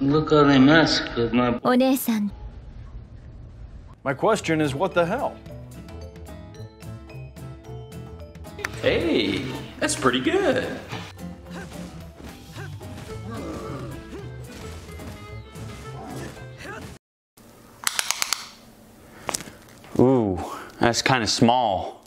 Look with my... My question is, what the hell? Hey, that's pretty good. Ooh, that's kind of small.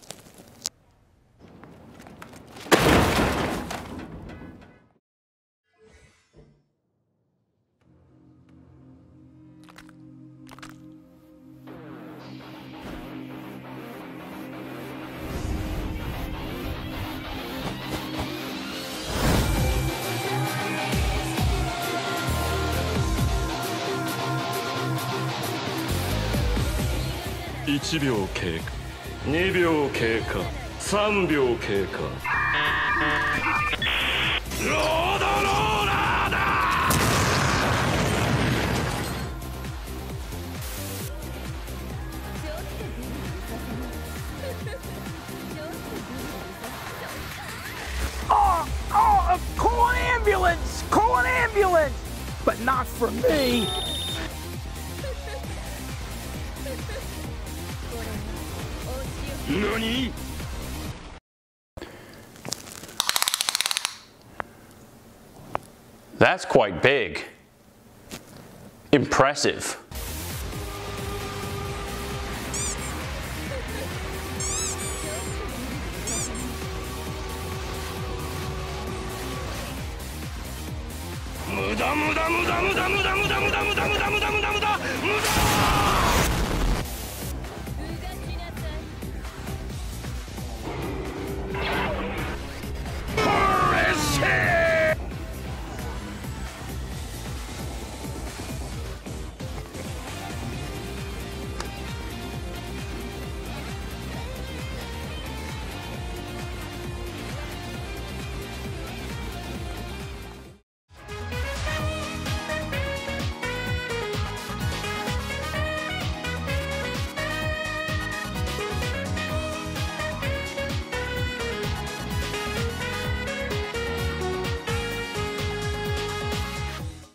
!1 秒経過2秒経過3秒経過ロードローラーだ「Oh, oh, call an ambulance! Call an ambulance! But not for me!" NANI? That's quite big. Impressive. Muda, muda, muda, muda, muda, muda, muda, muda, muda, muda, muda, muda.